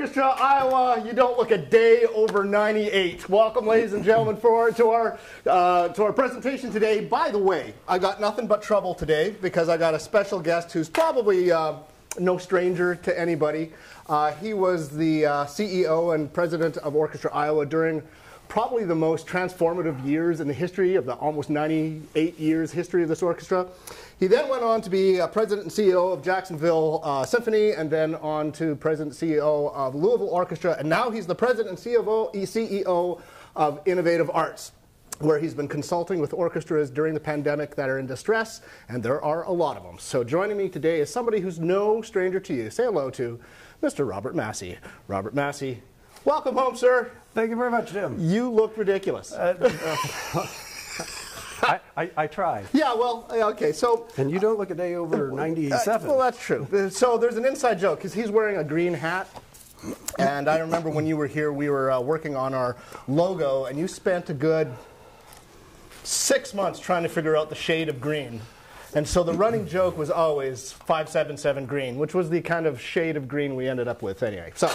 Orchestra Iowa. You don't look a day over 98. Welcome, ladies and gentlemen, for to our uh, to our presentation today. By the way, I got nothing but trouble today because I got a special guest who's probably uh, no stranger to anybody. Uh, he was the uh, CEO and president of Orchestra Iowa during probably the most transformative years in the history of the almost 98 years history of this orchestra. He then went on to be uh, president and CEO of Jacksonville uh, Symphony, and then on to president and CEO of Louisville Orchestra, and now he's the president and CEO, CEO of Innovative Arts where he's been consulting with orchestras during the pandemic that are in distress, and there are a lot of them. So joining me today is somebody who's no stranger to you. Say hello to Mr. Robert Massey. Robert Massey, welcome home, sir. Thank you very much, Tim. You look ridiculous. Uh, uh, I, I, I, try. Yeah, well, okay, so. And you don't look a day over 97. Uh, well, that's true. So there's an inside joke because he's wearing a green hat. And I remember when you were here, we were uh, working on our logo, and you spent a good six months trying to figure out the shade of green. And so the running joke was always 577 green, which was the kind of shade of green we ended up with anyway. So,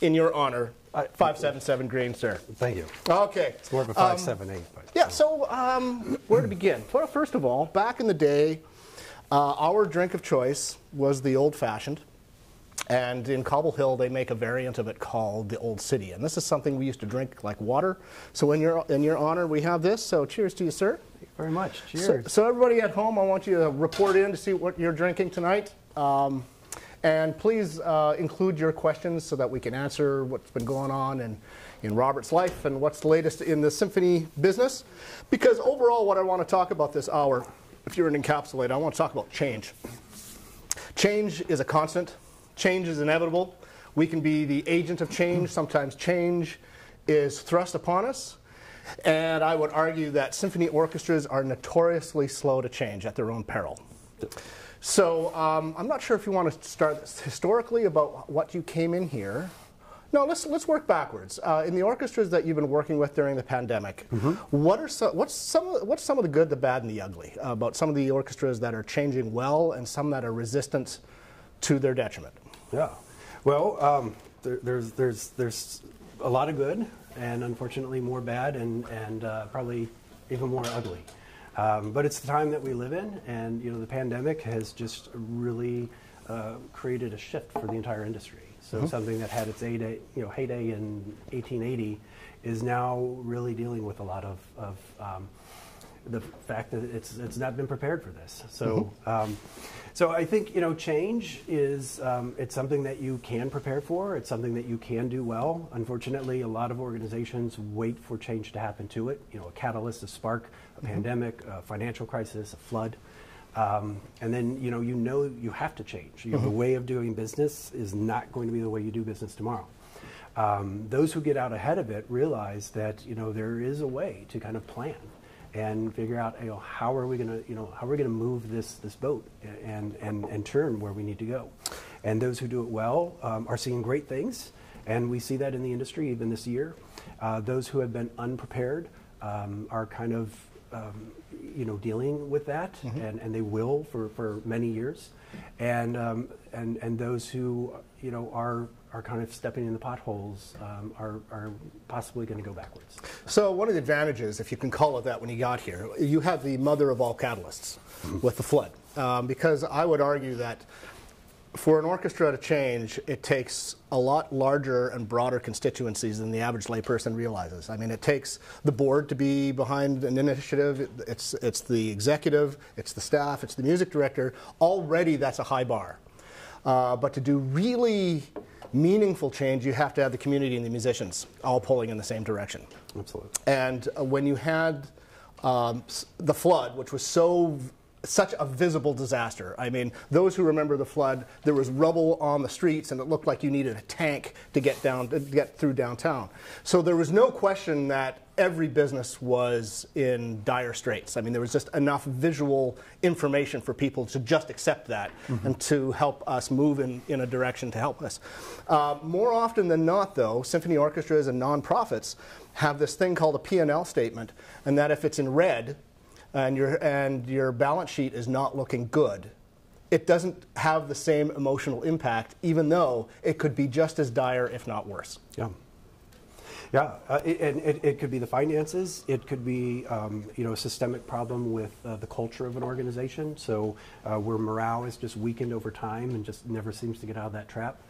in your honor, 577 green, sir. Thank you. Okay. It's more of a 578. Um, yeah, so um, where to begin? Well, first of all, back in the day, uh, our drink of choice was the old fashioned. And in Cobble Hill, they make a variant of it called the Old City. And this is something we used to drink like water. So in your, in your honor, we have this. So cheers to you, sir. Thank you very much. Cheers. So, so everybody at home, I want you to report in to see what you're drinking tonight. Um, and please uh, include your questions so that we can answer what's been going on in, in Robert's life and what's the latest in the symphony business. Because overall, what I want to talk about this hour, if you're an encapsulator, I want to talk about change. Change is a constant. Change is inevitable. We can be the agent of change. Sometimes change is thrust upon us. And I would argue that symphony orchestras are notoriously slow to change at their own peril. So um, I'm not sure if you want to start historically about what you came in here. No, let's let's work backwards. Uh, in the orchestras that you've been working with during the pandemic, mm -hmm. what are some, what's some of, what's some of the good, the bad, and the ugly uh, about some of the orchestras that are changing well and some that are resistant to their detriment? Yeah. Well, um, there, there's there's there's a lot of good, and unfortunately more bad, and and uh, probably even more ugly. Um, but it's the time that we live in, and you know the pandemic has just really uh, created a shift for the entire industry. So mm-hmm. something that had its heyday, you know, heyday in 1880 is now really dealing with a lot of, of um, the fact that it's it's not been prepared for this. So. Mm-hmm. Um, so I think you know change is um, it's something that you can prepare for. It's something that you can do well. Unfortunately, a lot of organizations wait for change to happen to it. You know, a catalyst, a spark, a mm-hmm. pandemic, a financial crisis, a flood. Um, and then you know you know you have to change. You mm-hmm. The way of doing business is not going to be the way you do business tomorrow. Um, those who get out ahead of it realize that you know there is a way to kind of plan and figure out you know how are we going to you know how are we going to move this this boat and and and turn where we need to go. And those who do it well um, are seeing great things and we see that in the industry even this year. Uh, those who have been unprepared um, are kind of um, you know dealing with that mm-hmm. and, and they will for, for many years. And um, and and those who you know are are kind of stepping in the potholes um, are, are possibly going to go backwards. So one of the advantages, if you can call it that, when you got here, you have the mother of all catalysts with the flood, um, because I would argue that for an orchestra to change, it takes a lot larger and broader constituencies than the average layperson realizes. I mean, it takes the board to be behind an initiative, it's, it's the executive, it's the staff, it's the music director. Already that's a high bar. Uh, but to do really meaningful change, you have to have the community and the musicians all pulling in the same direction. Absolutely. And uh, when you had um, the flood, which was so such a visible disaster. I mean, those who remember the flood, there was rubble on the streets, and it looked like you needed a tank to get down to get through downtown. So there was no question that every business was in dire straits. I mean, there was just enough visual information for people to just accept that mm-hmm. and to help us move in, in a direction to help us. Uh, more often than not, though, symphony orchestras and nonprofits have this thing called a P&L statement, and that if it's in red and your, and your balance sheet is not looking good, it doesn't have the same emotional impact, even though it could be just as dire, if not worse. Yeah. Yeah, uh, it, and it, it could be the finances. It could be, um, you know, a systemic problem with uh, the culture of an organization. So uh, where morale is just weakened over time and just never seems to get out of that trap.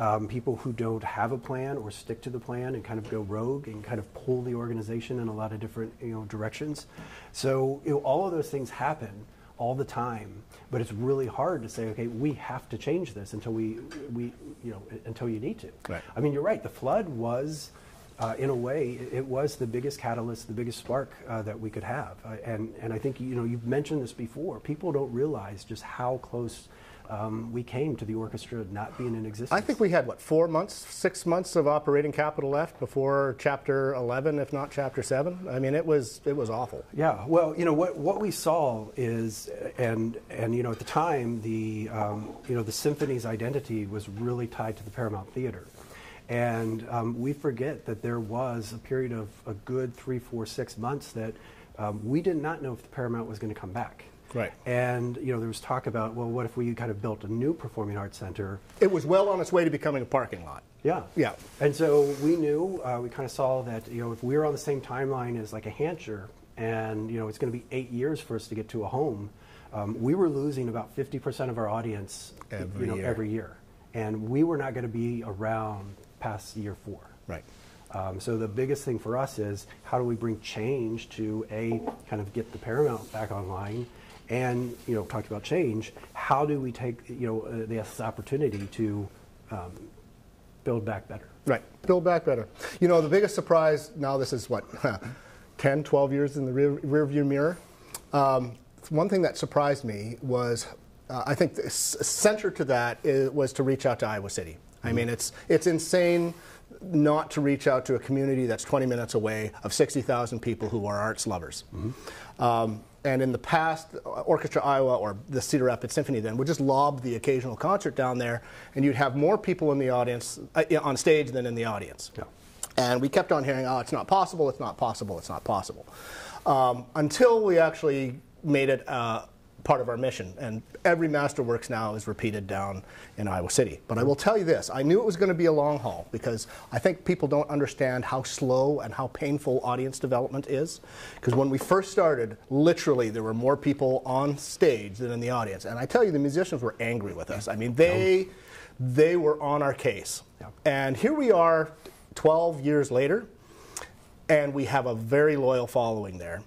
Um, people who don't have a plan or stick to the plan and kind of go rogue and kind of pull the organization in a lot of different, you know, directions. So you know, all of those things happen all the time, but it's really hard to say, okay, we have to change this until we, we you know, until you need to. Right. I mean, you're right. The flood was uh, in a way, it was the biggest catalyst, the biggest spark uh, that we could have. Uh, and, and I think, you know, you've mentioned this before. People don't realize just how close um, we came to the orchestra not being in existence. I think we had, what, four months, six months of operating capital left before Chapter 11, if not Chapter 7? I mean, it was, it was awful. Yeah, well, you know what what we saw is, and and you know at the time the um, you know the symphony's identity was really tied to the Paramount Theater, and um, we forget that there was a period of a good three, four, six months that um, we did not know if the Paramount was going to come back. Right. And you know there was talk about well, what if we kind of built a new performing arts center It was well on its way to becoming a parking lot. yeah. Yeah. And so we knew, uh, we kind of saw that, you know, if we were on the same timeline as like a Hampshire and, you know, it's going to be eight years for us to get to a home, um, we were losing about 50% of our audience Every you know, year. every year. And we were not going to be around past year four. Right. Um, so the biggest thing for us is how do we bring change to a kind of get the Paramount back online, and you know talked about change. How do we take you know uh, this opportunity to um, build back better? Right. Build back better. You know, the biggest surprise now, this is what, 10, 12 years in the rear, rear view mirror. Um, one thing that surprised me was, uh, I think, the s- center to that is, was to reach out to Iowa City. I mean, it's, it's insane not to reach out to a community that's 20 minutes away of 60,000 people who are arts lovers. Um, and in the past, Orchestra Iowa or the Cedar Rapids Symphony then would just lob the occasional concert down there, and you'd have more people in the audience uh, on stage than in the audience. Yeah. And we kept on hearing, "Oh, it's not possible! It's not possible! It's not possible!" Um, until we actually made it uh, part of our mission, and every Masterworks now is repeated down in Iowa City. But I will tell you this: I knew it was going to be a long haul because I think people don't understand how slow and how painful audience development is. Because when we first started, literally there were more people on stage than in the audience, and I tell you, the musicians were angry with us. I mean, they they were on our case, and here we are, 12 years later, and we have a very loyal following there.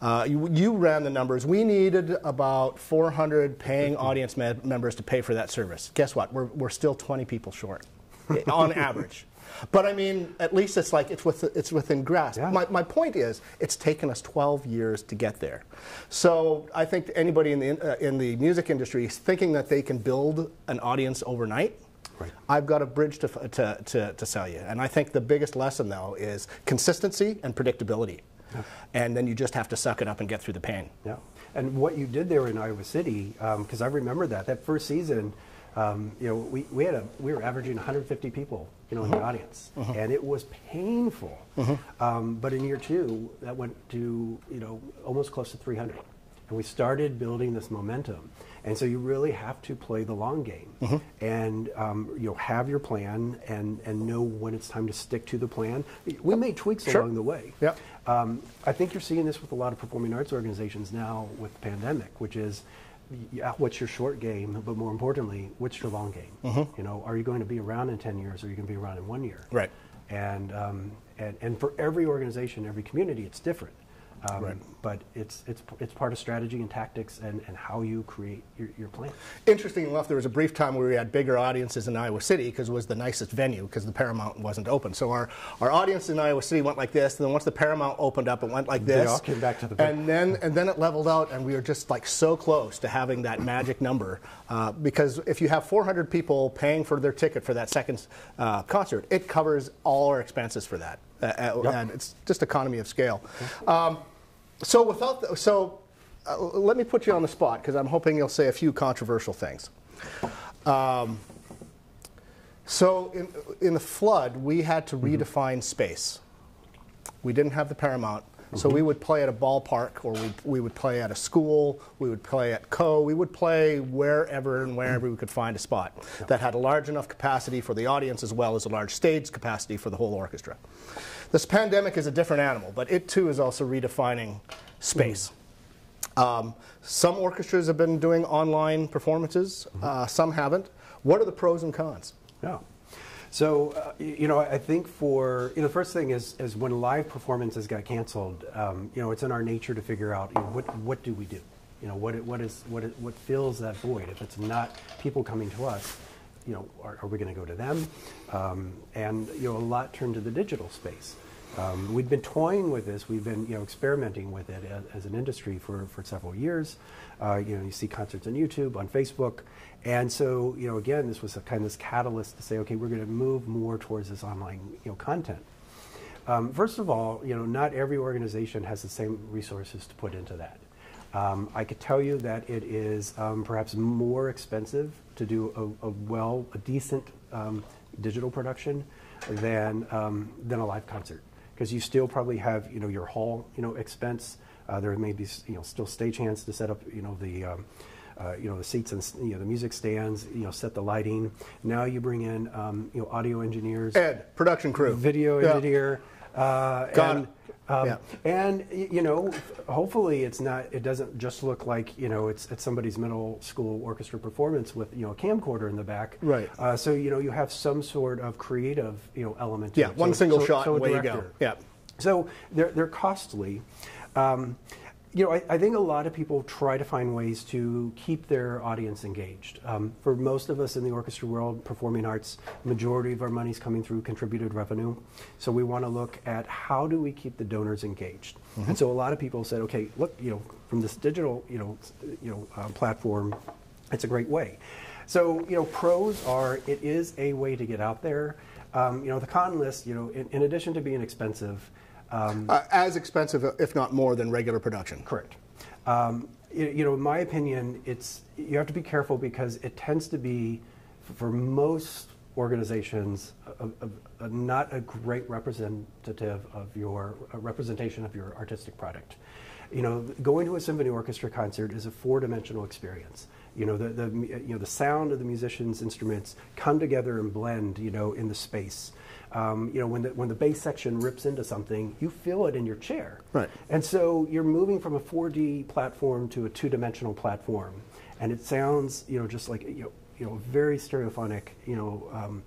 Uh, you, you ran the numbers. We needed about 400 paying audience me- members to pay for that service. Guess what? We're, we're still 20 people short on average. But I mean, at least it's like it's, with, it's within grasp. Yeah. My, my point is, it's taken us 12 years to get there. So I think anybody in the, uh, in the music industry is thinking that they can build an audience overnight. Right. I've got a bridge to, to, to, to sell you. And I think the biggest lesson, though, is consistency and predictability. And then you just have to suck it up and get through the pain. Yeah, and what you did there in Iowa City, because I remember that that first season, um, you know, we, we had a we were averaging 150 people, you know, in the audience, and it was painful. Um, but in year two, that went to you know almost close to 300, and we started building this momentum. And so you really have to play the long game, and um, you know have your plan and and know when it's time to stick to the plan. We made tweaks Sure. along the way. Yep. Um, I think you're seeing this with a lot of performing arts organizations now with the pandemic, which is, yeah, what's your short game, but more importantly, what's your long game? You know, are you going to be around in 10 years, or are you going to be around in one year? Right. And um, and and for every organization, every community, it's different. Um, Right. But it's it's it's part of strategy and tactics and, and how you create your, your plan. Interesting enough, there was a brief time where we had bigger audiences in Iowa City because it was the nicest venue because the Paramount wasn't open. So our, our audience in Iowa City went like this, and then once the Paramount opened up, it went like this. They all came back to the and then and then it leveled out, and we were just like so close to having that magic number. Uh, because if you have 400 people paying for their ticket for that second uh, concert, it covers all our expenses for that, Yep. and it's just economy of scale. Um, so without the, so uh, let me put you on the spot because I'm hoping you'll say a few controversial things. Um, so in, in the flood, we had to redefine space. We didn't have the Paramount. So we would play at a ballpark, or we, we would play at a school, we would play at Coe. We would play wherever and wherever we could find a spot that had a large enough capacity for the audience as well as a large stage capacity for the whole orchestra. This pandemic is a different animal, but it too is also redefining space. Um, some orchestras have been doing online performances, uh, some haven't. What are the pros and cons? Yeah. So, uh, you know, I think for, you know, the first thing is, is when live performances got canceled, um, you know, it's in our nature to figure out, you know, what, what do we do? You know, what, what is, what, is, what fills that void? If it's not people coming to us, you know, are, are we going to go to them? Um, and, you know, a lot turned to the digital space. Um, we've been toying with this. We've been, you know, experimenting with it as, as an industry for, for several years. Uh, you know, you see concerts on YouTube, on Facebook, and so, you know, again, this was a kind of this catalyst to say, okay, we're going to move more towards this online, you know, content. Um, first of all, you know, not every organization has the same resources to put into that. Um, I could tell you that it is um, perhaps more expensive to do a, a well, a decent um, digital production than um, than a live concert because you still probably have you know your hall you know expense. Uh, there may be you know still stagehands to set up you know the um, uh, you know the seats and you know the music stands you know set the lighting. Now you bring in um, you know audio engineers Ed, production crew. video Yeah. engineer. Uh, Got and, it. Um, Yeah. and you know, hopefully it's not. It doesn't just look like you know it's it's somebody's middle school orchestra performance with you know a camcorder in the back. Right. Uh, so you know you have some sort of creative you know element. Yeah, it. one So- single so- shot, so a away you go. Yeah. So they're they're costly. Um, you know, I, I think a lot of people try to find ways to keep their audience engaged. Um, for most of us in the orchestra world, performing arts, majority of our money is coming through contributed revenue. So we want to look at how do we keep the donors engaged. And so a lot of people said, okay, look, you know, from this digital, you know, you know, uh, platform, it's a great way. So you know, pros are it is a way to get out there. Um, you know, the con list, you know, in, in addition to being expensive. Um, Uh, as expensive, if not more, than regular production. Correct. Um, you, you know, in my opinion, it's you have to be careful because it tends to be, for most organizations, a, a, a, not a great representative of your representation of your artistic product. You know, going to a symphony orchestra concert is a four-dimensional experience. You know, the, the you know the sound of the musicians' instruments come together and blend. You know, in the space. Um, you know, when the when the bass section rips into something, you feel it in your chair. Right. And so you're moving from a 4D platform to a two-dimensional platform, and it sounds, you know, just like you know, you know, very stereophonic, you know, um,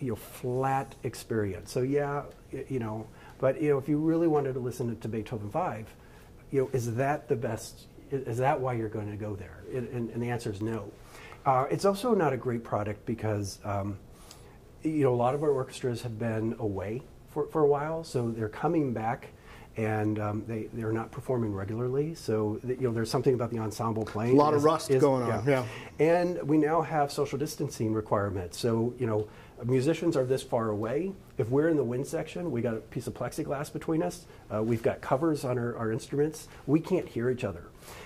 you know, flat experience. So yeah, you know, but you know, if you really wanted to listen to Beethoven Five, you know, is that the best? Is that why you're going to go there? It, and, and the answer is no. Uh, it's also not a great product because. Um, you know, a lot of our orchestras have been away for, for a while, so they're coming back and um, they, they're not performing regularly. So, you know, there's something about the ensemble playing. A lot of rust going on, yeah. And we now have social distancing requirements. So, you know, musicians are this far away. If we're in the wind section, we got a piece of plexiglass between us. Uh, we've got covers on our, our instruments. We can't hear each other.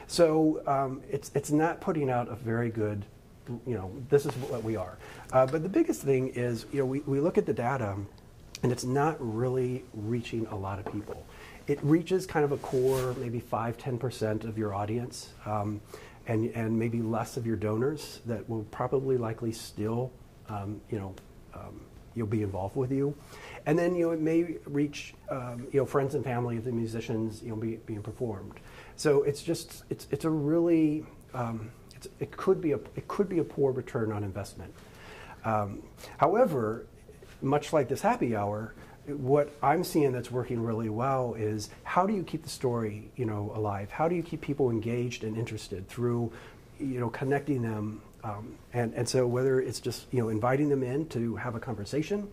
So um, it's, it's not putting out a very good, you know, this is what we are. Uh, but the biggest thing is, you know, we, we look at the data and it's not really reaching a lot of people. It reaches kind of a core, maybe 5 10% of your audience, um, and, and maybe less of your donors that will probably likely still, um, you know, um, you'll be involved with you. And then you know, it may reach um, you know, friends and family of the musicians you know, be, being performed. So it's just, it's, it's a really, um, it, could be a, it could be a poor return on investment. Um, however, much like this happy hour, what I'm seeing that's working really well is how do you keep the story, you know, alive? How do you keep people engaged and interested through, you know, connecting them? Um, and, and so whether it's just, you know, inviting them in to have a conversation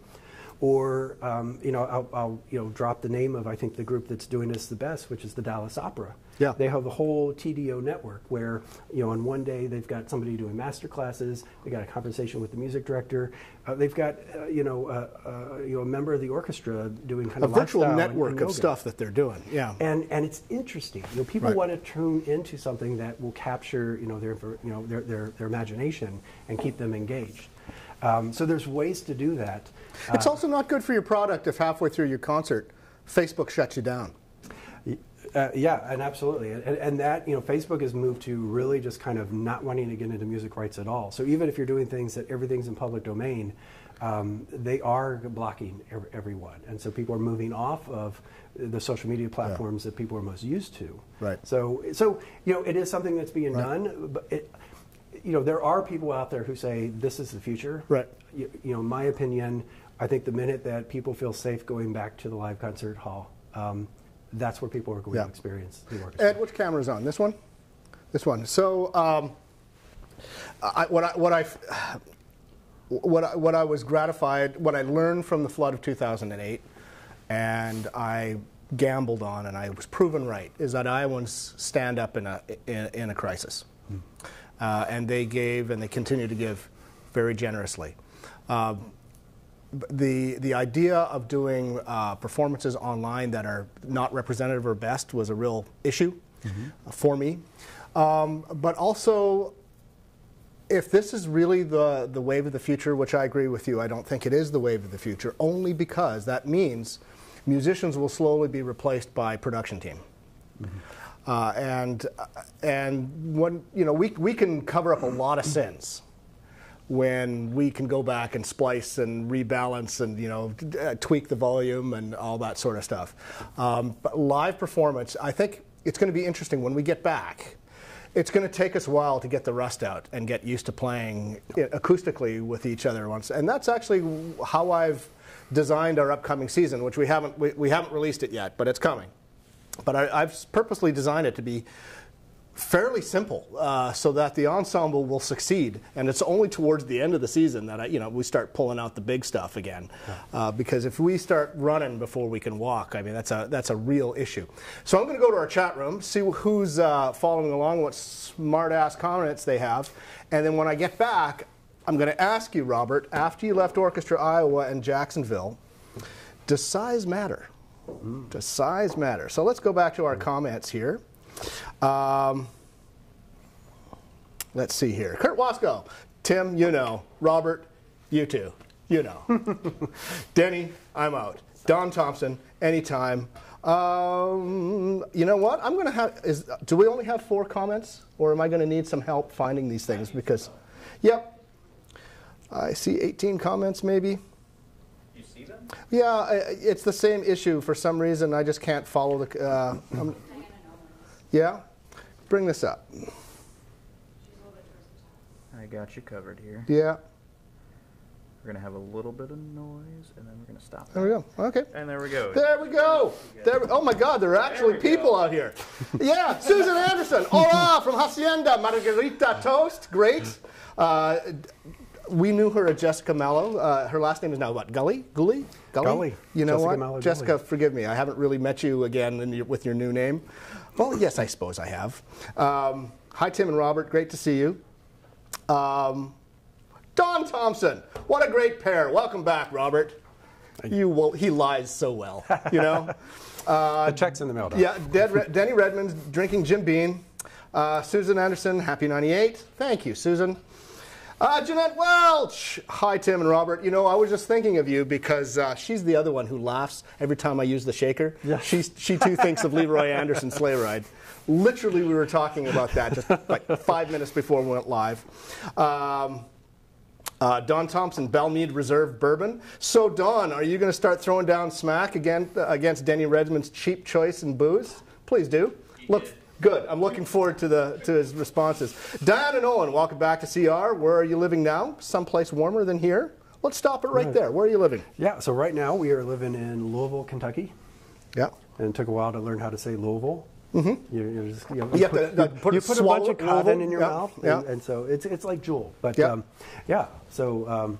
or, um, you know, I'll, I'll, you know, drop the name of, I think, the group that's doing this the best, which is the Dallas Opera. Yeah. They have a whole TDO network where, you know, on one day they've got somebody doing master classes, they got a conversation with the music director, uh, they've got, uh, you know, uh, uh, you know, a member of the orchestra doing kind of A virtual lifestyle and- network and of stuff that they're doing. Yeah. And and it's interesting. You know, people Right. want to tune into something that will capture, you know, their you know their their, their imagination and keep them engaged. Um, so there's ways to do that. It's also not good for your product if halfway through your concert, Facebook shuts you down. Uh, yeah, and absolutely, and, and that you know, Facebook has moved to really just kind of not wanting to get into music rights at all. So even if you're doing things that everything's in public domain, um, they are blocking ev- everyone, and so people are moving off of the social media platforms that people are most used to. Right. So, so you know, it is something that's being done, but it, you know, there are people out there who say this is the future. Right. You, you know, my opinion, I think the minute that people feel safe going back to the live concert hall, um, that's where people are going Yeah. to experience the orchestra. Ed, which camera's on? This one? This one. So, um, I, what I what I what I, what I was gratified, what I learned from the flood of 2008, and I gambled on, and I was proven right, is that Iowans stand up in a in, in a crisis, uh, and they gave and they continue to give very generously. Um, the the idea of doing uh, performances online that are not representative or best was a real issue for me. Um, but also, if this is really the the wave of the future, which I agree with you, I don't think it is the wave of the future. Only because that means musicians will slowly be replaced by production team. Uh, and and when you know we we can cover up a lot of sins when we can go back and splice and rebalance and you know tweak the volume and all that sort of stuff. Um, but live performance, I think it's going to be interesting when we get back. It's going to take us a while to get the rust out and get used to playing acoustically with each other once, and that's actually how I've designed our upcoming season, which we haven't we, we haven't released it yet, but it's coming. But I, I've purposely designed it to be fairly simple uh, so that the ensemble will succeed. And it's only towards the end of the season that I, you know we start pulling out the big stuff again. Uh, because if we start running before we can walk I mean that's a that's a real issue. So I'm going to go to our chat room see who's uh, following along what smart ass comments they have. And then when I get back I'm going to ask you Robert after you left Orchestra Iowa and Jacksonville does size matter? Does size matter? So let's go back to our comments here um, let's see here. Kurt Wasco. Tim, you know. Robert, you too. You know. Denny, I'm out. Don Thompson, anytime. Um, you know what? I'm going to have. Is do we only have four comments, or am I going to need some help finding these things? Because, yep, I see 18 comments maybe. You see them? Yeah, I- I- it's the same issue. For some reason, I just can't follow the. Uh, yeah, bring this up. I got you covered here. Yeah, We're gonna have a little bit of noise, and then we're gonna stop. there we go. Okay. And there we go. There we go. There. We, oh my God, there are actually we people go. out here. Yeah, Susan Anderson. Hola from Hacienda Margarita Toast. Great. Uh, we knew her as Jessica Mello. Uh, her last name is now what? Gully? Gully? Gully. You know Jessica what? Mello Jessica, Gully. forgive me. I haven't really met you again in your, with your new name. Well, yes, I suppose I have. Um, hi, Tim and Robert. Great to see you. Um, Don Thompson. What a great pair. Welcome back, Robert. You will, he lies so well, you know. the check's in the mail. Doc. Yeah, Denny Redmond's drinking Jim Beam. Uh, Susan Anderson, happy 98. Thank you, Susan. Uh, Jeanette Welch. Hi, Tim and Robert. You know, I was just thinking of you because uh, she's the other one who laughs every time I use the shaker. Yeah. She's, she too thinks of Leroy Anderson's sleigh ride. Literally, we were talking about that just like five minutes before we went live. Um, uh, Don Thompson, Belle Meade Reserve Bourbon. So, Don, are you going to start throwing down smack again against Denny Redmond's cheap choice in booze? Please do. Look, good. I'm looking forward to the to his responses. Diane and Owen, welcome back to CR. Where are you living now? Someplace warmer than here. Let's stop it right there. Where are you living? Yeah. So right now we are living in Louisville, Kentucky, Yeah. and it took a while to learn how to say Louisville. Mm-hmm. You, you just, you, know, You have to, put, uh, put you put a bunch of cotton Louisville. in your Yeah, mouth, yeah. and, and so it's it's like Jewel. But Yeah. um, yeah. So um,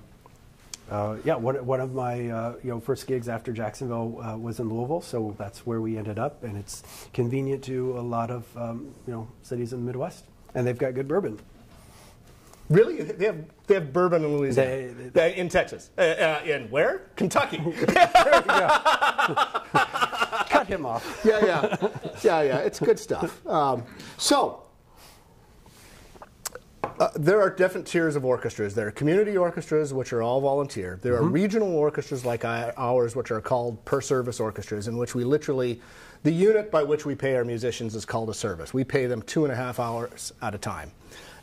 uh, yeah, one, one of my uh, you know first gigs after Jacksonville uh, was in Louisville, so that's where we ended up, and it's convenient to a lot of um, you know cities in the Midwest, and they've got good bourbon. Really? They have they have bourbon in Louisiana. They- They- in Texas. Uh, uh, in where? Kentucky. Cut him off. yeah, yeah, yeah, yeah. It's good stuff. Um, so, Uh, there are different tiers of orchestras. There are community orchestras, which are all volunteer. There are regional orchestras like ours, which are called per service orchestras, in which we literally, the unit by which we pay our musicians is called a service. We pay them two and a half hours at a time,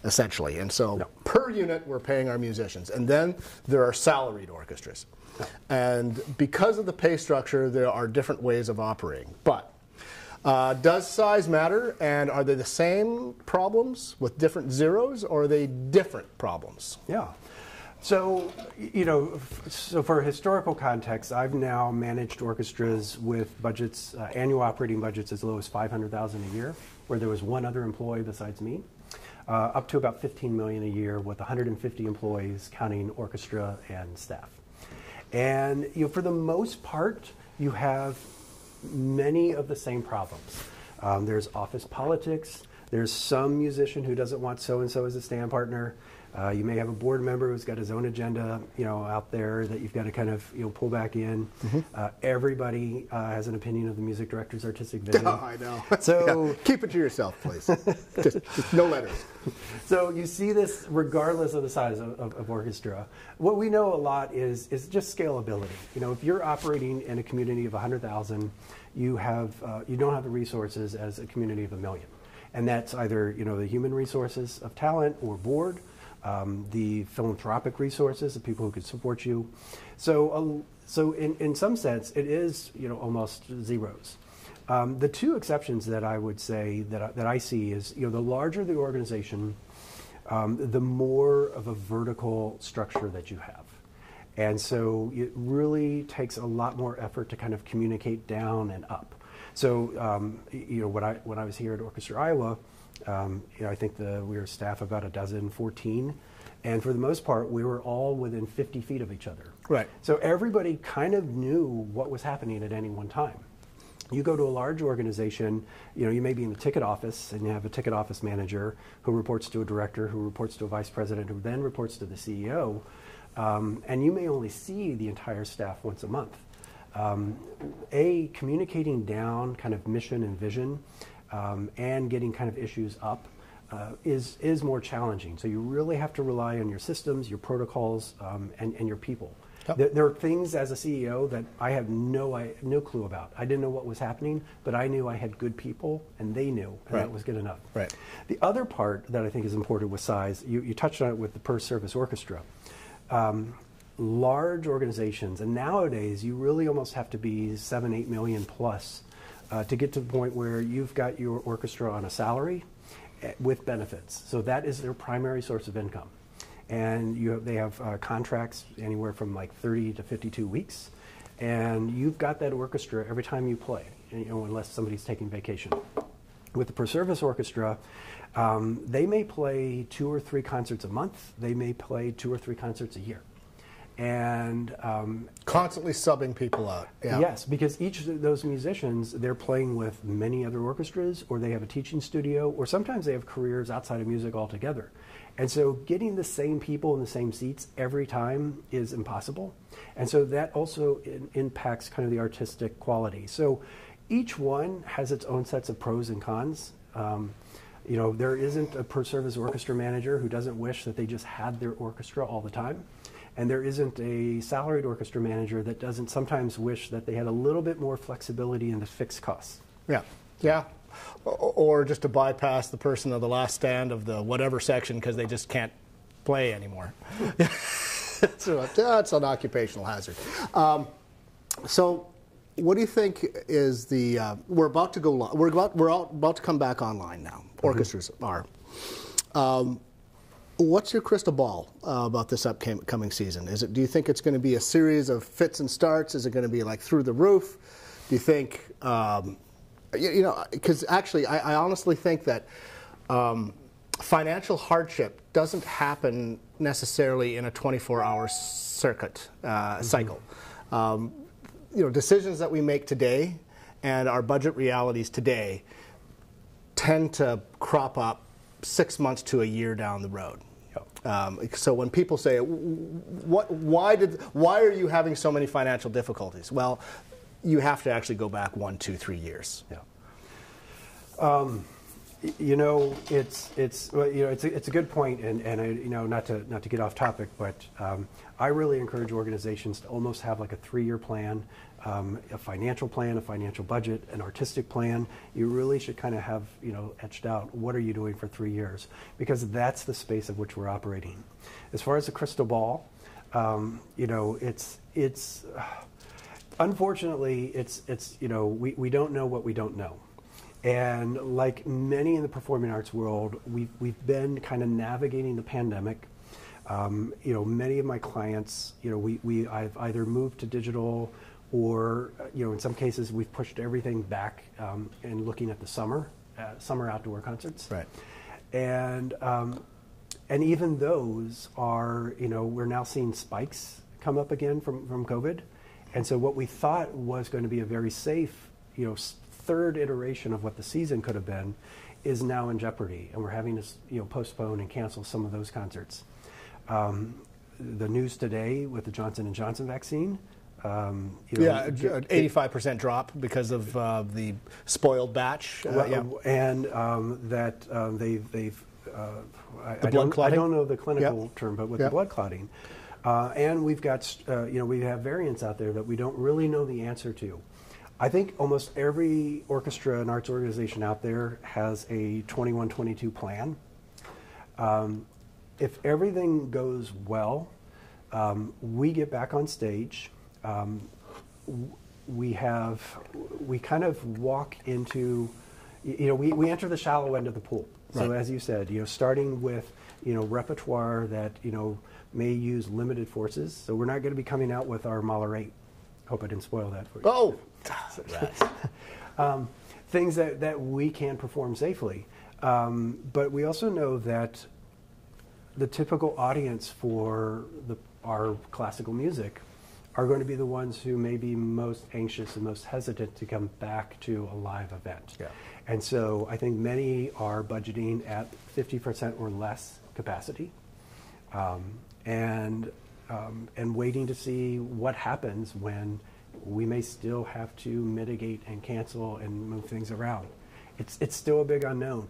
essentially. And so per unit, we're paying our musicians. And then there are salaried orchestras. And because of the pay structure, there are different ways of operating. But uh, does size matter, and are they the same problems with different zeros, or are they different problems? Yeah. So, you know, so for historical context, I've now managed orchestras with budgets, uh, annual operating budgets as low as 500,000 a year, where there was one other employee besides me, uh, up to about 15 million a year with 150 employees, counting orchestra and staff. And you know, for the most part, you have many of the same problems. Um, there's office politics. There's some musician who doesn't want so and so as a stand partner. Uh, you may have a board member who's got his own agenda, you know, out there that you've got to kind of you know pull back in. Uh, everybody uh, has an opinion of the music director's artistic vision. Oh, I know. So Yeah. keep it to yourself, please. just, just no letters. so you see this regardless of the size of, of, of orchestra. What we know a lot is is just scalability. You know, if you're operating in a community of 100,000, you have uh, you don't have the resources as a community of a million, and that's either you know the human resources of talent or board, um, the philanthropic resources of people who could support you. So uh, so in, in some sense, it is you know almost zeros. Um, the two exceptions that I would say that I, that I see is you know the larger the organization, um, the more of a vertical structure that you have, and so it really takes a lot more effort to kind of communicate down and up. So um, you know when I when I was here at Orchestra Iowa, um, you know I think the we were staff about a dozen, 14, and for the most part we were all within 50 feet of each other. Right. So everybody kind of knew what was happening at any one time. You go to a large organization, you know, you may be in the ticket office and you have a ticket office manager who reports to a director, who reports to a vice president, who then reports to the CEO, um, and you may only see the entire staff once a month. Um, a, communicating down kind of mission and vision um, and getting kind of issues up uh, is, is more challenging. So you really have to rely on your systems, your protocols, um, and, and your people. Yep. There, there are things as a CEO that I have no I, no clue about. I didn't know what was happening, but I knew I had good people, and they knew, and Right. that was good enough. Right. The other part that I think is important with size, you, you touched on it with the per service orchestra. Um, large organizations, and nowadays you really almost have to be seven, eight million plus uh, to get to the point where you've got your orchestra on a salary eh, with benefits. So that is their primary source of income. And you have, they have uh, contracts anywhere from like 30 to 52 weeks. And you've got that orchestra every time you play, you know, unless somebody's taking vacation with the per service orchestra, um, they may play two or three concerts a month. They may play two or three concerts a year. And um, Constantly subbing people out. Yeah. yes, because each of those musicians, they're playing with many other orchestras, or they have a teaching studio, or sometimes they have careers outside of music altogether. And so getting the same people in the same seats every time is impossible. And so that also in, impacts kind of the artistic quality. So each one has its own sets of pros and cons. Um, you know, there isn't a per service orchestra manager who doesn't wish that they just had their orchestra all the time. And there isn't a salaried orchestra manager that doesn't sometimes wish that they had a little bit more flexibility in the fixed costs. Yeah. Yeah. Or just to bypass the person of the last stand of the whatever section because they just can't play anymore. so that's an occupational hazard. Um, so, what do you think is the? Uh, we're about to go. We're about we're all about to come back online now. Orchestras are. Um, what's your crystal ball uh, about this upcoming season? Is it? Do you think it's going to be a series of fits and starts? Is it going to be like through the roof? Do you think? Um, you, you know, because actually, I, I honestly think that um, financial hardship doesn't happen necessarily in a 24-hour circuit uh, cycle. Um, you know, decisions that we make today and our budget realities today tend to crop up six months to a year down the road. Um, so when people say, "What? Why did? Why are you having so many financial difficulties?" Well, you have to actually go back one, two, three years. Yeah. Um, You know, it's it's well, you know it's a, it's a good point, and and I, you know not to not to get off topic, but um, I really encourage organizations to almost have like a three-year plan, um, a financial plan, a financial budget, an artistic plan. You really should kind of have you know etched out what are you doing for three years because that's the space of which we're operating. As far as the crystal ball, um, you know, it's it's. unfortunately, it's it's you know we, we don't know what we don't know, and like many in the performing arts world, we've we've been kind of navigating the pandemic. Um, you know, many of my clients, you know, we, we I've either moved to digital, or uh, you know, in some cases we've pushed everything back um, and looking at the summer, uh, summer outdoor concerts, Right. and um, and even those are, you know, we're now seeing spikes come up again from, from COVID. And so what we thought was going to be a very safe, you know, third iteration of what the season could have been is now in jeopardy. And we're having to, you know, postpone and cancel some of those concerts. Um, the news today with the Johnson & Johnson vaccine, um, you know, Yeah, ge- eighty-five percent drop because of uh, the spoiled batch. Uh, Well, yeah. And um, that um, they've, they've uh, I, I blood don't, I don't know the clinical Yep. term, but with Yep. the blood clotting. Uh, and we've got, uh, you know, we have variants out there that we don't really know the answer to. I think almost every orchestra and arts organization out there has a 21-22 plan. Um, if everything goes well, um, we get back on stage. Um, we have, we kind of walk into, you know, we, we enter the shallow end of the pool. So Right. as you said, you know, starting with, you know, repertoire that, you know, may use limited forces. So we're not going to be coming out with our Mahler 8. Hope I didn't spoil that for you oh, um, things that, that we can perform safely. Um, but we also know that the typical audience for the, our classical music are going to be the ones who may be most anxious and most hesitant to come back to a live event. Yeah. And so I think many are budgeting at 50% or less capacity um, and, um, and waiting to see what happens when we may still have to mitigate and cancel and move things around. It's, it's still a big unknown.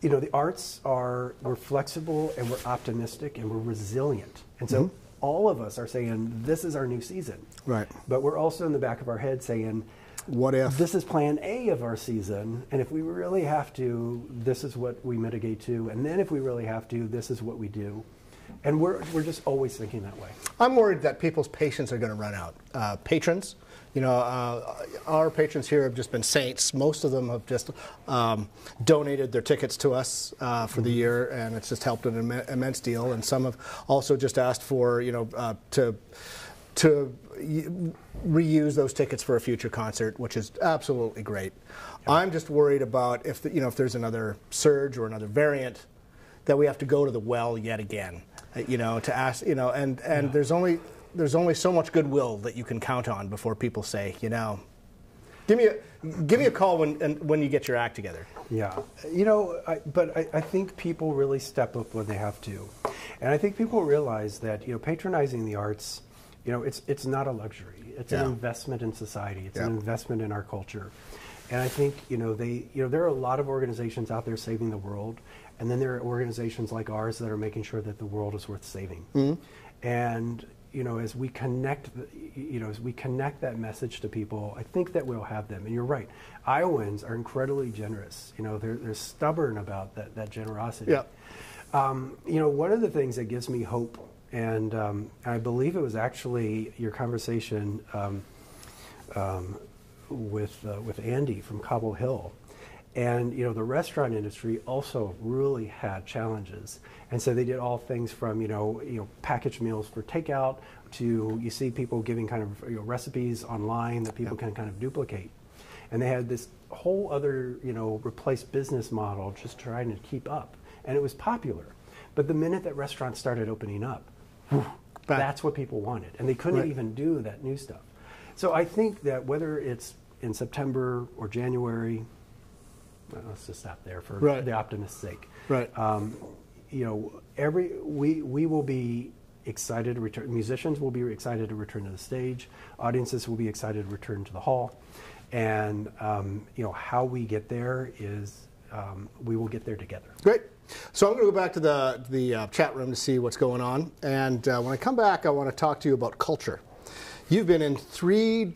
You know, the arts are, we're flexible and we're optimistic and we're resilient. And so all of us are saying, this is our new season. Right. But we're also in the back of our head saying, What if? this is plan A of our season, and if we really have to, this is what we mitigate to, and then if we really have to, this is what we do. And we're, we're just always thinking that way. I'm worried that people's patience are going to run out. Uh, patrons, you know, uh, our patrons here have just been saints. Most of them have just um, donated their tickets to us uh, for the year, and it's just helped an imme- immense deal. And some have also just asked for, you know, uh, to to reuse those tickets for a future concert, which is absolutely great. I'm just worried about if the, you know if there's another surge or another variant that we have to go to the well yet again, uh, you know, to ask, you know, and and there's only there's only so much goodwill that you can count on before people say, you know, give me a give me a call when and when you get your act together. Yeah, you know, I, but I, I think people really step up when they have to, and I think people realize that you know patronizing the arts, you know, it's it's not a luxury. It's Yeah. an investment in society. It's Yeah. an investment in our culture, and I think you know they you know there are a lot of organizations out there saving the world, and then there are organizations like ours that are making sure that the world is worth saving, mm-hmm. and you know as we connect you know as we connect that message to people i think that we'll have them. And you're right. Iowans are incredibly generous. You know they're, they're stubborn about that, that generosity. Yeah. um, you know one of the things that gives me hope and um, i believe it was actually your conversation um, um, with uh, with Andy from Cobble Hill, and you know the restaurant industry also really had challenges, and so they did all things from you know you know packaged meals for takeout to you see people giving kind of you know, recipes online that people can kind of duplicate, and they had this whole other you know replaced business model just trying to keep up, and it was popular, but the minute that restaurants started opening up, whew, that's what people wanted, and they couldn't Right. even do that new stuff. So I think that whether it's in September or January, let's just stop there for Right. the optimist's sake. Right. Um, you know, every we we will be excited to return. Musicians will be excited to return to the stage. Audiences will be excited to return to the hall. And um, you know how we get there is um, we will get there together. Great. So I'm going to go back to the the uh, chat room to see what's going on, and uh, when I come back, I want to talk to you about culture. You've been in three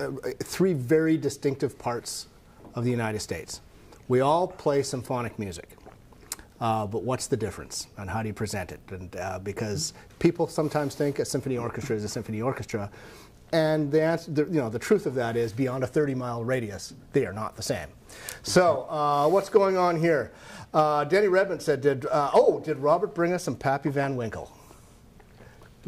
uh, three very distinctive parts of the United States. We all play symphonic music. Uh, but what's the difference and how do you present it? And uh, because people sometimes think a symphony orchestra is a symphony orchestra, and the, answer, the, you know, the truth of that is beyond a 30 mile radius, they are not the same. So, uh, what's going on here? Uh, Denny Redmond said, did, uh, Oh, did Robert bring us some Pappy Van Winkle?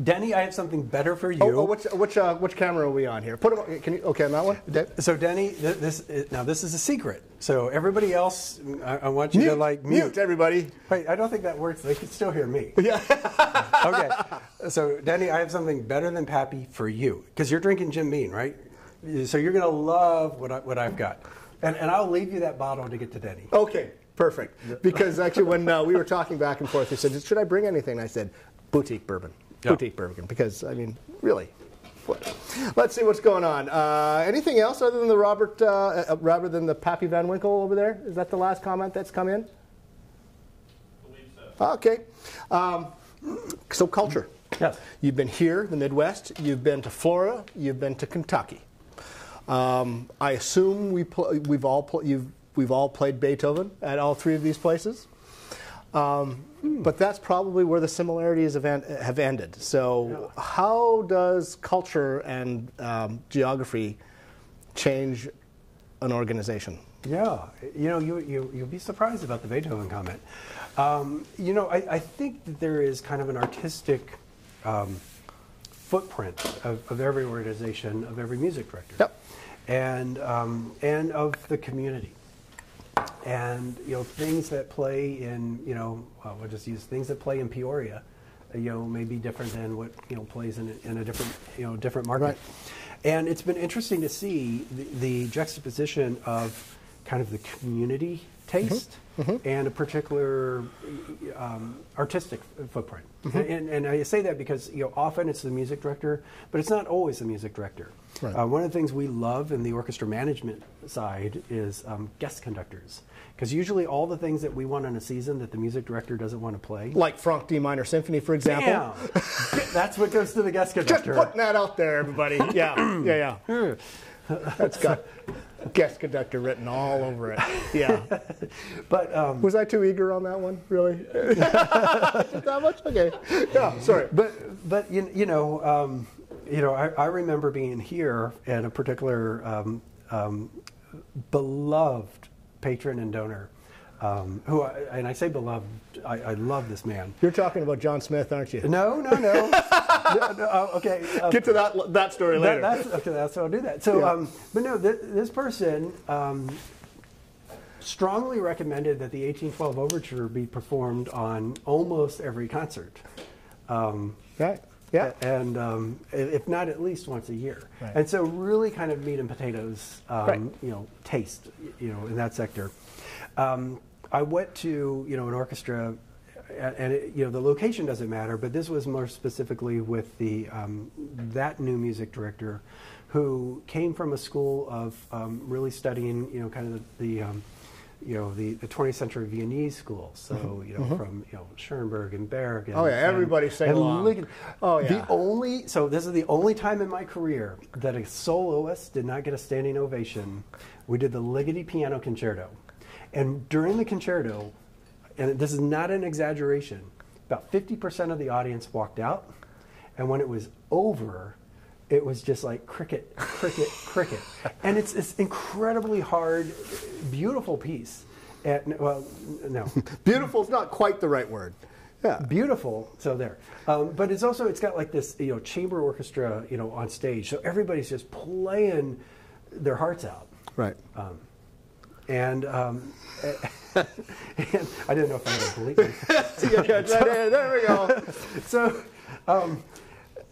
Denny, I have something better for you. Oh, oh which, which, uh, which camera are we on here? Put 'em- can you, okay, on that one? Dave? So Denny, th- this is, now this is a secret. So everybody else, I, I want you to like mute. mute, everybody. Wait, I don't think that works. They can still hear me. Yeah. okay. So Denny, I have something better than Pappy for you because you're drinking Jim Beam, right? So you're gonna love what I, what I've got, and and I'll leave you that bottle to get to Denny. Okay, perfect. Because actually, when uh, we were talking back and forth, he said, "Should I bring anything?" I said, "Boutique bourbon, Yeah. boutique bourbon." Because I mean, really. What? Let's see what's going on. Uh, anything else other than the Robert, uh, uh, rather than the Pappy Van Winkle over there? Is that the last comment that's come in? Okay. Um, so culture. Yes. You've been here, the Midwest. You've been to Florida. You've been to Kentucky. Um, I assume we pl- we've all pl- you've, we've all played Beethoven at all three of these places. Um, But that's probably where the similarities have, en- have ended. So, how does culture and um, geography change an organization? Yeah, you know, you, you, you'll be surprised about the Beethoven comment. Um, you know, I, I think that there is kind of an artistic um, footprint of, of every organization, of every music director, Yep. and, um, and of the community. And, you know, things that play in, you know, well, we'll just use things that play in Peoria, you know, may be different than what, you know, plays in a, in a different, you know, different market. Right. And it's been interesting to see the, the juxtaposition of kind of the community taste mm-hmm. Mm-hmm. and a particular um, artistic footprint. Mm-hmm. And, and I say that because you know often it's the music director, but it's not always the music director. Right. Uh, one of the things we love in the orchestra management side is um, guest conductors, because usually all the things that we want in a season that the music director doesn't want to play. Like Franck D minor symphony, for example. That's what goes to the guest conductor. Just putting that out there, everybody. Yeah, yeah, yeah. That's got guest conductor written all over it. Yeah. But um, Was I too eager on that one? Really? That much? Okay. Yeah. Sorry. But but you, you know um, you know I, I remember being here and a particular um, um, beloved patron and donor um, who I, and I say beloved I, I love this man. You're talking about John Smith, aren't you? No no no, no, no uh, okay. uh, Get to that that story later. that, that's okay. That's how I'll do that. So, Yeah. um, but no, th- this person um, strongly recommended that the 1812 overture be performed on almost every concert. Um, right. Yeah. And um, if not at least once a year. Right. And so really kind of meat and potatoes, um, Right. you know, taste, you know, in that sector. Um, I went to, you know, an orchestra and it, you know the location doesn't matter, but this was more specifically with the um, that new music director, who came from a school of um, really studying you know kind of the, the um, you know the, the 20th century Viennese school. So you know from you know Schoenberg and Berg. And, Mm-hmm. Oh, yeah, everybody sang along. Lincoln. Oh, yeah. The only so this is the only time in my career that a soloist did not get a standing ovation. We did the Ligeti Piano Concerto, and during the concerto, and this is not an exaggeration, about 50% of the audience walked out, and when it was over, it was just like cricket, cricket, cricket, and it's this incredibly hard, beautiful piece. And, well, no, Beautiful is not quite the right word. Yeah. beautiful. So there, um, but it's also it's got like this you know chamber orchestra you know on stage, so everybody's just playing their hearts out. Right. And, um, and I didn't know if I had to bleep it. Yeah, yeah, there, there we go. so, um,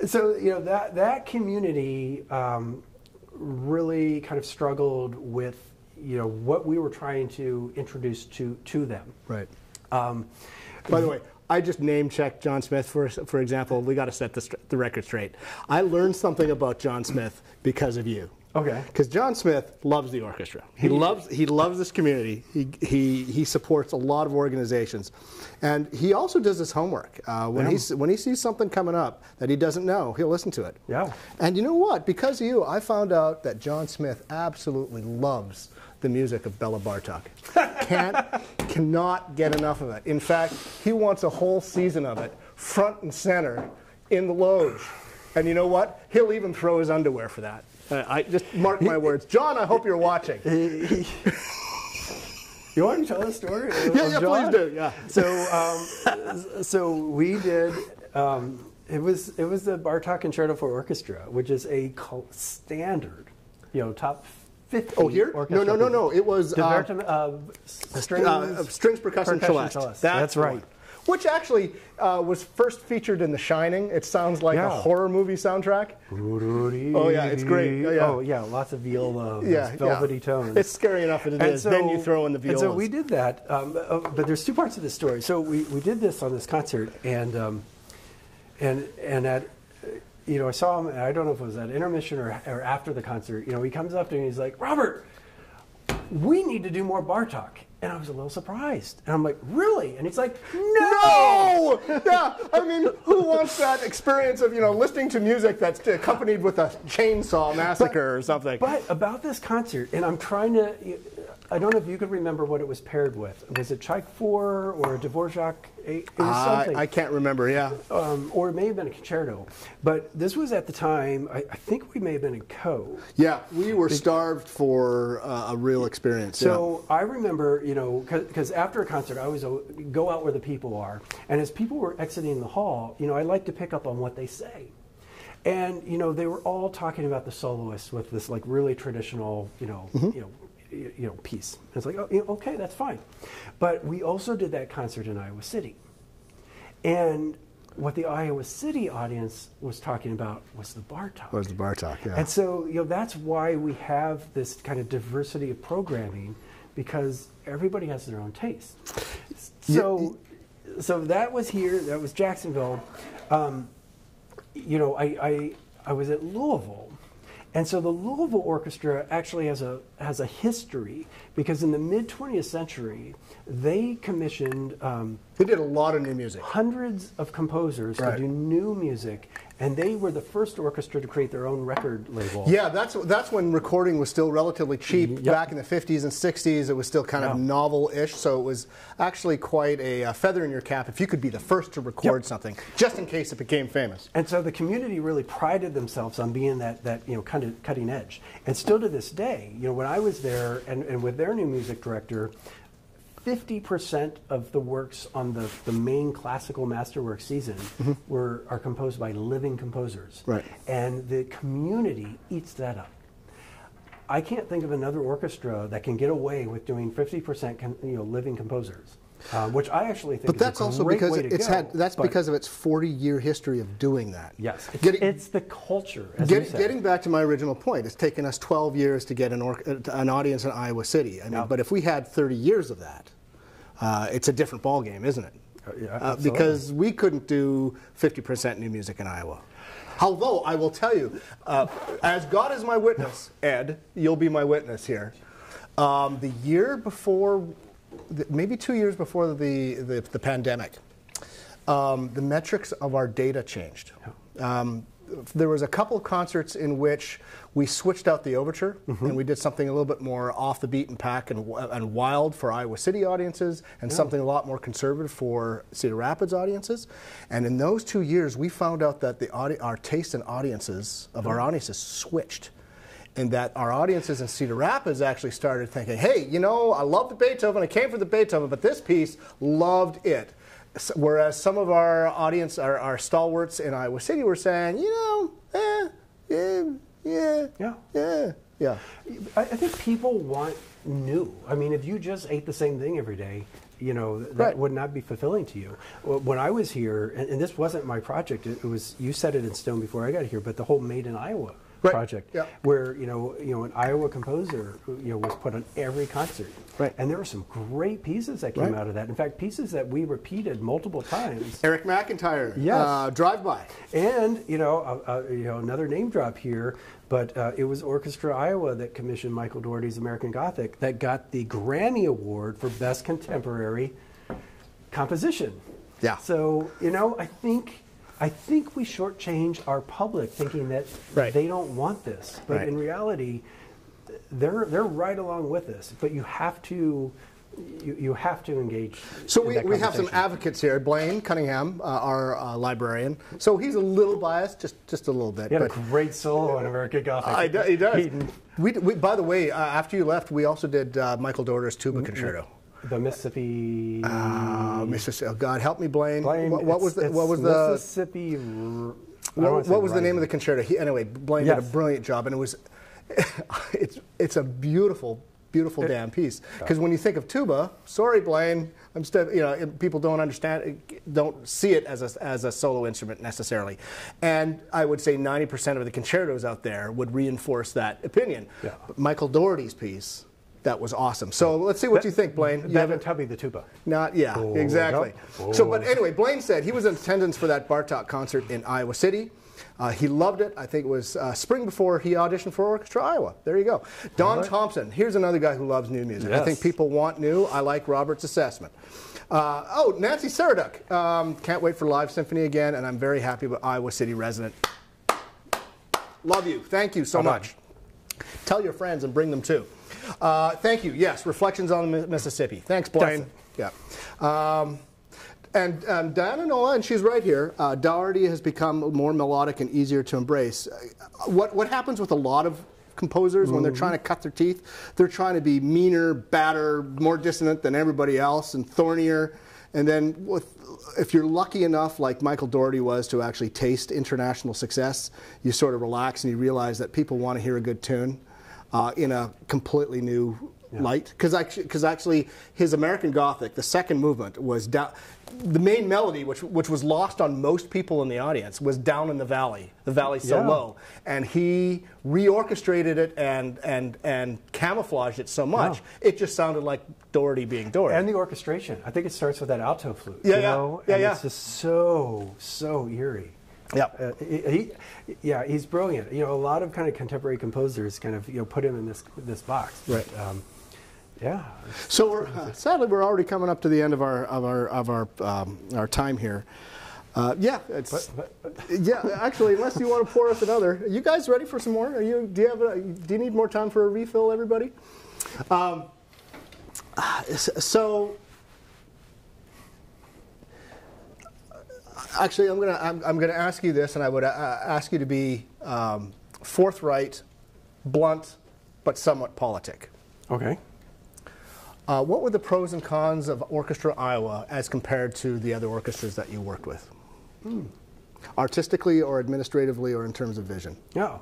so you know that that community um, really kind of struggled with you know what we were trying to introduce to to them. Right. Um, By the way, I just name checked John Smith for for example. We got to set the, the record straight. I learned something about John Smith because of you. Okay. Because John Smith loves the orchestra. He loves he loves this community. He, he he supports a lot of organizations, and he also does his homework. Uh, when Yeah. he when he sees something coming up that he doesn't know, he'll listen to it. Yeah. And you know what? Because of you, I found out that John Smith absolutely loves the music of Bela Bartok. Can't cannot get enough of it. In fact, he wants a whole season of it, front and center, in the Loge. And you know what? He'll even throw his underwear for that. Uh, I just mark my words, John. I hope you're watching. You want to tell the story? Yeah, yeah, John? please do. Yeah. So, um, so we did. Um, it was it was the Bartok Concerto for Orchestra, which is a standard, you know, top fifty. Oh, here? No, no, no, no. It was uh, uh, strings, uh, strings percussion, celeste. celeste. That's, That's the right. Which actually uh, was first featured in The Shining. It sounds like a horror movie soundtrack. Oh, yeah, it's great. Oh, yeah. Oh yeah, lots of viola, Yeah, velvety yeah. tones. It's scary enough as it is. then you throw in the and violas. so we did that, um, uh, but there's two parts of the story. So we, we did this on this concert, and um, and and at you know I saw him. and I don't know if it was at intermission or, or after the concert. You know, he comes up to me. And he's like, Robert, we need to do more Bartok. And I was a little surprised. And I'm like, really? And he's like, no! No! yeah, I mean, who wants that experience of you know listening to music that's accompanied with a chainsaw massacre or something? But about this concert, and I'm trying to, I don't know if you could remember what it was paired with. Was it Tchaik 4 or a Dvorak 8? It was I, something. I can't remember. Yeah. um, or it may have been a concerto. But this was at the time, I, I think we may have been in Coe. Yeah, we were starved for uh, a real experience. So I remember, you know, because after a concert, I always uh, go out where the people are. And as people were exiting the hall, you know, I like to pick up on what they say. And, you know, they were all talking about the soloist with this, like, really traditional, you know, you know, you know, piece. And it's like, oh, okay, that's fine. But we also did that concert in Iowa City. And what the Iowa City audience was talking about was the Bartok. Was the Bartok? Yeah. And so, you know, that's why we have this kind of diversity of programming because everybody has their own taste. So, so that was here. That was Jacksonville. Um, you know, I, I I was at Louisville, and so the Louisville Orchestra actually has a has a history because in the mid 20th century they commissioned. Um, they did a lot of new music. hundreds of composers Right. to do new music, and they were the first orchestra to create their own record label. Yeah, that's that's when recording was still relatively cheap. Yep. Back in the 50s and 60s, it was still kind of Yeah. novel-ish. So it was actually quite a, uh feather in your cap if you could be the first to record Yep. something, just in case it became famous. And so the community really prided themselves on being that, that you know kind of cutting edge. And still to this day, you know, when I was there and, and with their new music director, 50% of the works on the, the main classical masterwork season were are composed by living composers. Right. And the community eats that up. I can't think of another orchestra that can get away with doing 50% con, you know living composers. Uh, which I actually think But is that's a also great because it's go, had that's because of its 40-year history of doing that. Yes, it's, Getting, it's the culture. Get, said. getting back to my original point, it's taken us 12 years to get an, or, uh, an audience in Iowa City. I mean, Yeah. but if we had 30 years of that, uh, it's a different ballgame, isn't it? Uh, yeah, Uh, because we couldn't do 50% new music in Iowa. Although I will tell you, uh, as God is my witness, Ed, you'll be my witness here. Um, the year before, maybe two years before the, the, the pandemic, um, the metrics of our data changed. Um, there was a couple of concerts in which we switched out the overture mm-hmm. and we did something a little bit more off the beaten path and, and wild for Iowa City audiences and something a lot more conservative for Cedar Rapids audiences. And in those two years, we found out that the audi- our taste in audiences of our mm-hmm. audiences switched. And that our audiences in Cedar Rapids actually started thinking, hey, you know, I love the Beethoven, I came for the Beethoven, but this piece loved it. Whereas some of our audience, our, our stalwarts in Iowa City, were saying, you know, eh, yeah, yeah, Yeah. yeah, yeah. I, I think people want new. I mean, if you just ate the same thing every day, you know, that Right. would not be fulfilling to you. When I was here, and, and this wasn't my project, it, it was, you set it in stone before I got here, but the whole Made in Iowa Right. project, Yeah. where you know you know an Iowa composer you know was put on every concert, Right. and there were some great pieces that came Right. out of that. In fact, pieces that we repeated multiple times. Eric McIntyre. Yes. Uh, drive by. And you know, uh, uh, you know, another name drop here, but uh, it was Orchestra Iowa that commissioned Michael Daugherty's American Gothic that got the Grammy Award for Best Contemporary Composition. Yeah. So you know, I think I think we shortchange our public thinking that Right. they don't want this, but Right. in reality, they're they're right along with us. But you have to. You, you have to engage. So in we, that we have some advocates here. Blaine Cunningham, uh, our uh, librarian. So he's a little biased, just just a little bit. He had a but great solo on American Gothic. I do- he does. He- We, we, by the way, uh, after you left, we also did uh, Michael Daugherty's tuba concerto. The Mississippi. Uh, Mississippi. Oh God, help me, Blaine. Blaine, what, what was the what was the Mississippi? r- I don't what, what was the name of the concerto? He, anyway, Blaine did a brilliant job, and it was it's it's a beautiful beautiful damn piece. Because when you think of tuba, sorry, Blaine, I'm still you know people don't understand don't see it as a as a solo instrument necessarily, and I would say 90% of the concertos out there would reinforce that opinion. Yeah. Michael Daugherty's piece. That was awesome. So let's see what you think, Blaine. You Tubby, the tuba. not, yeah, Oh, exactly. no. So, but Oh. anyway, Blaine said he was in attendance for that Bartok concert in Iowa City. Uh, he loved it. I think it was uh, spring before he auditioned for Orchestra Iowa. There you go. Don Thompson. Here's another guy who loves new music. I think people want new. I like Robert's assessment. Uh, oh, Nancy Saraduk. Um, can't wait for live symphony again, and I'm very happy with Iowa City resident. Love you. Thank you so Well done. much. Tell your friends and bring them too. Uh, thank you. Yes, Reflections on the Mississippi. Thanks, Blaine. Yeah. Um, and um, Diana Noah, and she's right here. Uh, Daugherty has become more melodic and easier to embrace. Uh, what what happens with a lot of composers when they're trying to cut their teeth? They're trying to be meaner, badder, more dissonant than everybody else, and thornier. And then with, if you're lucky enough, like Michael Daugherty was, to actually taste international success, you sort of relax and you realize that people want to hear a good tune uh, in a completely new light. Because actually, actually, his American Gothic, the second movement, was down. The main melody, which which was lost on most people in the audience, was down in the valley. The valley so Yeah. low, and he reorchestrated it and and and camouflaged it so much, it just sounded like Daugherty being Daugherty. And the orchestration. I think it starts with that alto flute. Yeah, you yeah. know? Yeah, and yeah. It's just so, so eerie. Yeah. Uh, he, he- yeah, he's brilliant. You know, a lot of kind of contemporary composers kind of you know put him in this this box. Right. But, um, yeah. So we're, uh, sadly, we're already coming up to the end of our of our of our um, our time here. Uh, yeah, it's yeah. Actually, unless you want to pour us another, are you guys ready for some more? Are you? Do you have? A, do you need more time for a refill, everybody? Um, uh, so. Actually, I'm gonna I'm, I'm gonna ask you this, and I would uh, ask you to be um, forthright, blunt, but somewhat politic. Okay. Uh, what were the pros and cons of Orchestra Iowa as compared to the other orchestras that you worked with? Artistically or administratively or in terms of vision? Yeah.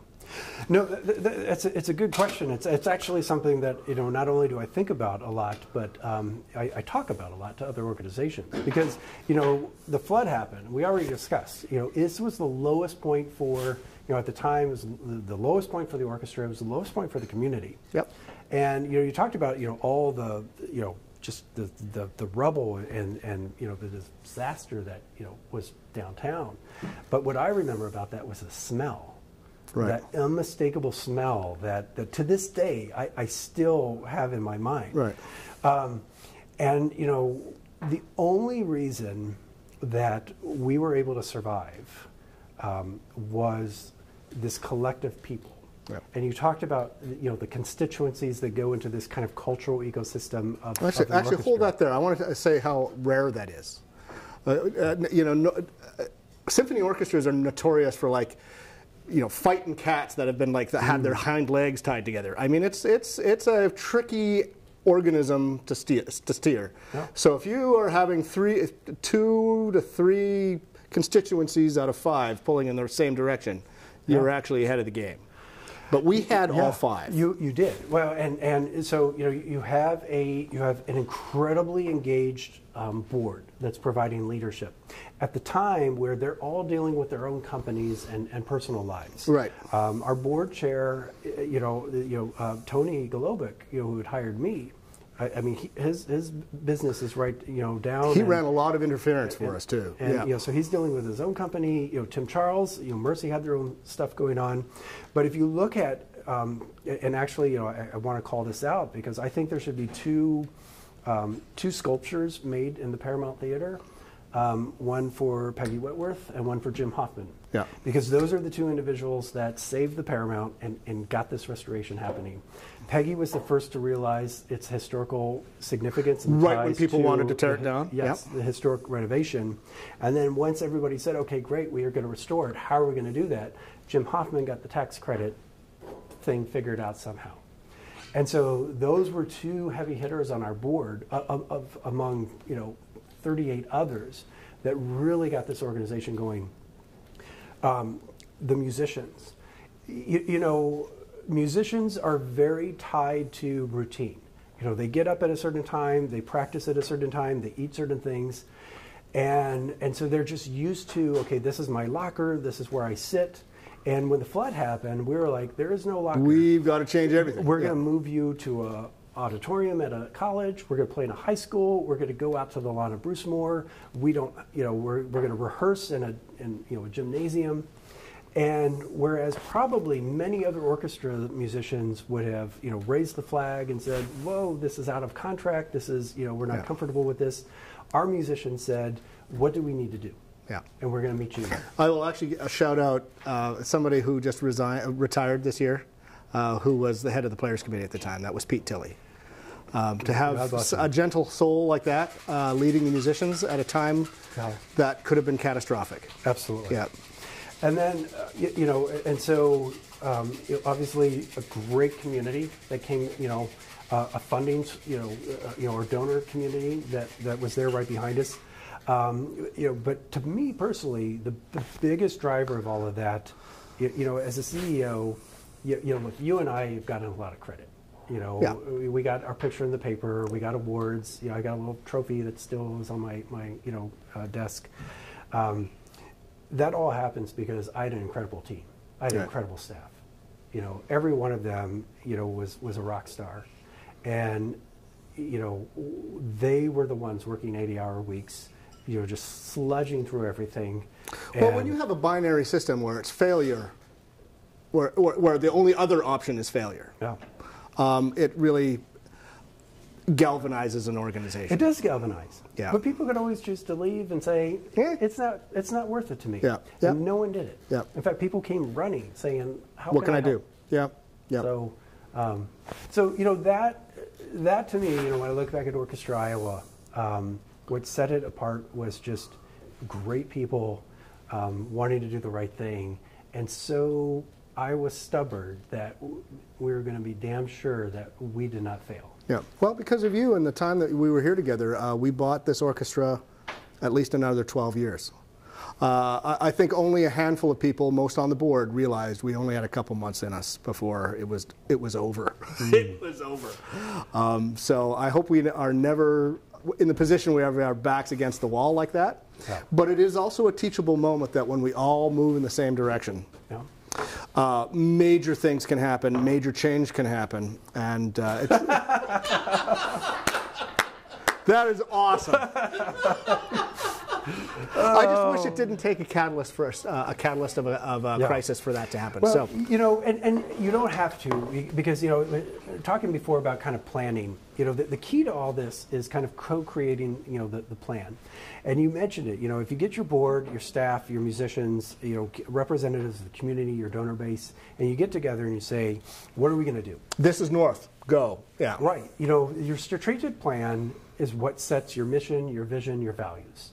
No, th- th- it's a, it's a good question. It's, it's actually something that, you know, not only do I think about a lot, but um, I, I talk about a lot to other organizations. Because, you know, the flood happened. We already discussed, you know, this was the lowest point for, you know, at the time, it was the, the lowest point for the orchestra, it was the lowest point for the community. Yep. And, you know, you talked about, you know, all the, you know, just the, the, the rubble and, and, you know, the disaster that, you know, was downtown. But what I remember about that was the smell Right. that unmistakable smell that, that to this day I, I still have in my mind. Right. Um, and you know, the only reason that we were able to survive um, was this collective people. Yeah. And you talked about you know the constituencies that go into this kind of cultural ecosystem of, of Actually, the actually hold that there. I want to say how rare that is. Uh, uh, you know, no, uh, symphony orchestras are notorious for like, you know, fighting cats that have been like that had their hind legs tied together. I mean, it's it's it's a tricky organism to steer. To steer. Yeah. So if you are having three, two to three constituencies out of five pulling in the same direction, you're actually ahead of the game. But we had all five. You you did well, and and so you know you have a you have an incredibly engaged um, board that's providing leadership, at the time where they're all dealing with their own companies and, and personal lives. Right. Um, our board chair, uh, you know, you know, uh, Tony Golobic, you know, who had hired me. I, I mean, he, his his business is right, you know, down. He and- ran a lot of interference for us too. and yeah. you know, so he's dealing with his own company. You know, Tim Charles, you know, Mercy had their own stuff going on. But if you look at, um, and actually, you know, I, I want to call this out because I think there should be two, um, two sculptures made in the Paramount Theater. Um, one for Peggy Whitworth and one for Jim Hoffman. Yeah. Because those are the two individuals that saved the Paramount and, and got this restoration happening. Peggy was the first to realize its historical significance. Right when people wanted to tear it down? Yes, Yep. the historic renovation. And then once everybody said, okay, great, we are going to restore it, how are we going to do that? Jim Hoffman got the tax credit thing figured out somehow. And so those were two heavy hitters on our board of, of, of among, you know, 38 others that really got this organization going. Um, the musicians. You, you know, musicians are very tied to routine. You know, they get up at a certain time, they practice at a certain time, they eat certain things, and and so they're just used to okay, this is my locker, this is where I sit. And when the flood happened, we were like, there is no locker. We've got to change everything. We're Yeah. going to move you to a auditorium at a college. We're going to play in a high school. We're going to go out to the lawn of Brucemore. We don't, you know, we're, we're going to rehearse in a in you know a gymnasium. And whereas probably many other orchestra musicians would have, you know, raised the flag and said, "Whoa, this is out of contract. This is, you know, we're not Yeah. comfortable with this," our musician said, "What do we need to do?" Yeah. And we're going to meet you there. I will actually uh, shout out uh, somebody who just resigned, retired this year, uh, who was the head of the players committee at the time. That was Pete Tilley. Um, to have God bless s- him. a gentle soul like that uh, leading the musicians at a time Yeah. that could have been catastrophic. Absolutely. Yeah. And then, uh, you, you know, and so um, obviously a great community that came, you know, uh, a funding, you know, uh, you know, our donor community that, that was there right behind us. Um, you know, but to me personally, the, the biggest driver of all of that, you, you know, as a CEO, you, you know, look, you and I have gotten a lot of credit. You know, Yeah. we, got our picture in the paper, we got awards. You know, I got a little trophy that still is on my my you know uh, desk. Um, that all happens because I had an incredible team. I had an incredible staff. You know, every one of them, you know, was was a rock star, and you know, they were the ones working eighty-hour weeks. You know, just sludging through everything. Well, when you have a binary system where it's failure, where, where, where the only other option is failure, yeah. Um, it really galvanizes an organization. It does galvanize. Yeah. But people could always choose to leave and say, Yeah. it's not it's not worth it to me. Yeah. Yeah. And no one did it. Yeah. In fact, people came running saying, How what can I, do? Yeah. Yeah. So, um, so you know that that to me, you know, when I look back at Orchestra Iowa, um, what set it apart was just great people um, wanting to do the right thing, and so I was stubborn that we were going to be damn sure that we did not fail. Yeah. Well, because of you and the time that we were here together, uh, we bought this orchestra at least another 12 years. Uh, I, I think only a handful of people, most on the board, realized we only had a couple months in us before it was it was over. it was over. Um, so I hope we are never in the position where we have our backs against the wall like that. Yeah. But it is also a teachable moment that when we all move in the same direction, know? Uh, major things can happen, major change can happen, and uh, it's, that is awesome. I just wish it didn't take a catalyst for uh, a catalyst of a, of a Yeah. crisis for that to happen. Well, so you know, and, and you don't have to because you know, talking before about kind of planning. You know, the, the key to all this is kind of co-creating. You know, the, the plan. And you mentioned it. You know, if you get your board, your staff, your musicians, you know, representatives of the community, your donor base, and you get together and you say, what are we going to do? this is North. Go. Yeah. Right. You know, your strategic plan is what sets your mission, your vision, your values.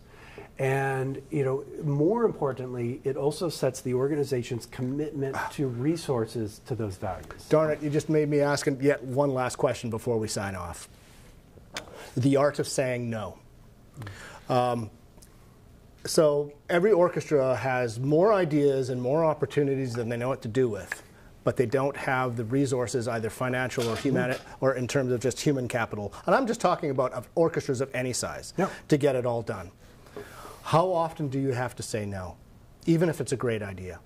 And, you know, more importantly, it also sets the organization's commitment to resources to those values. Darn it! You just made me ask yet one last question before we sign off. The art of saying no. Um, so every orchestra has more ideas and more opportunities than they know what to do with, but they don't have the resources, either financial or human, or in terms of just human capital. And I'm just talking about orchestras of any size Yeah. to get it all done. How often do you have to say no, even if it's a great idea?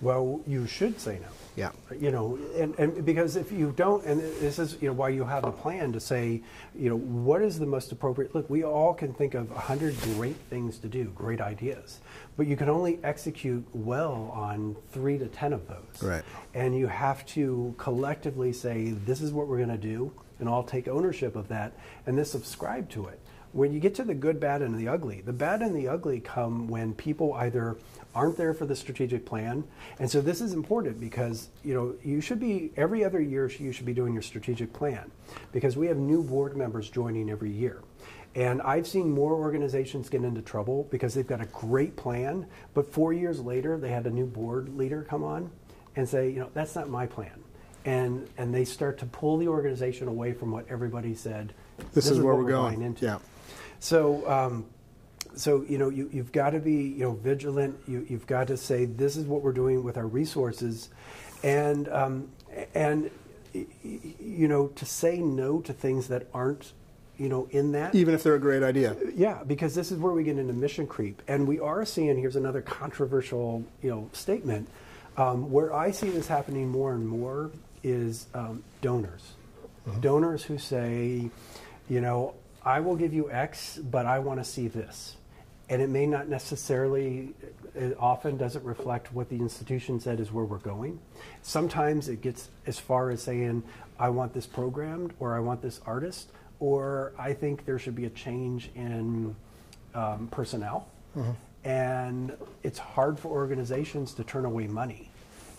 Well, you should say no. Yeah. You know, and, and because if you don't, and this is you know why you have a plan to say, you know, what is the most appropriate. Look, we all can think of a hundred great things to do, great ideas, but you can only execute well on three to ten of those. Right. And you have to collectively say, this is what we're going to do, and I'll take ownership of that, and then subscribe to it. When you get to the good, bad, and the ugly, the bad and the ugly come when people either aren't there for the strategic plan, and so this is important because you know you should be every other year you should be doing your strategic plan because we have new board members joining every year. And I've seen more organizations get into trouble because they've got a great plan, but four years later they had a new board leader come on and say, you know, that's not my plan. And, and they start to pull the organization away from what everybody said. This is where what we're going." into. Yeah. So, um, so you know, you, you've got to be you know vigilant. You, you've got to say this is what we're doing with our resources, and um, and you know to say no to things that aren't you know in that Even if they're a great idea. yeah, because this is where we get into mission creep, and we are seeing. Here's another controversial, you know, statement. Um, where I see this happening more and more is um, donors, donors who say, you know, I will give you X, but I want to see this, and it may not necessarily. It often doesn't reflect what the institution said is where we're going. Sometimes it gets as far as saying, I want this programmed, or I want this artist, or I think there should be a change in um, personnel. And it's hard for organizations to turn away money.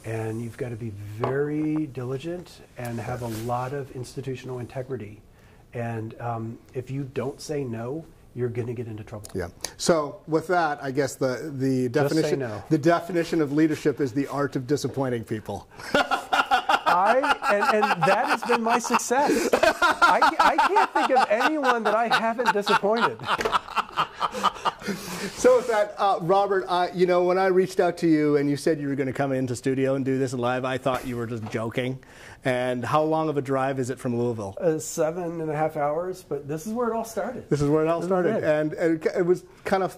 And you've got to be very diligent and have a lot of institutional integrity. And um, if you don't say no, you're going to get into trouble. Yeah. So with that, I guess the the definition no. the definition of leadership is the art of disappointing people. I and, and that has been my success. I, I can't think of anyone that I haven't disappointed. So with that, uh, Robert, uh, you know, when I reached out to you and you said you were going to come into studio and do this live, I thought you were just joking. And how long of a drive is it from Louisville? Uh, seven and a half hours, but this is where it all started. This is where it all This started, it. and, and it was kind of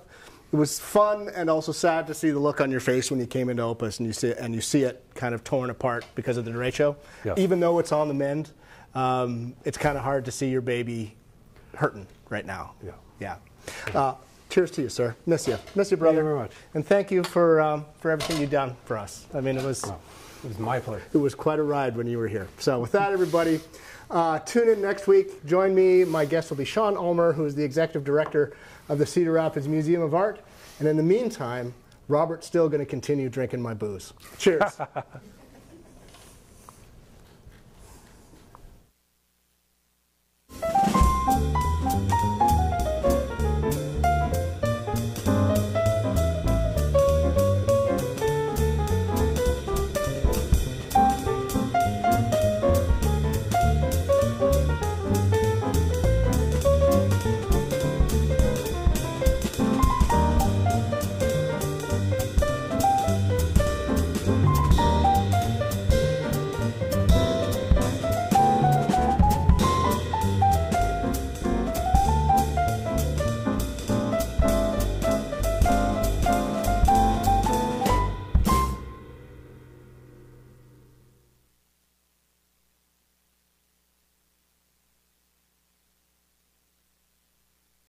it was fun and also sad to see the look on your face when you came into Opus and you see and you see it kind of torn apart because of the derecho. Yeah. Even though it's on the mend, um, it's kind of hard to see your baby hurting right now. Yeah. Yeah. Uh, cheers to you, sir. Miss you. Miss you, brother. very much. And thank you for um, for everything you've done for us. I mean, it was. Oh, it was my pleasure. It was quite a ride when you were here. So, with that, everybody, uh, tune in next week. Join me. My guest will be Sean Ulmer, who is the executive director of the Cedar Rapids Museum of Art. And in the meantime, Robert's still going to continue drinking my booze. Cheers.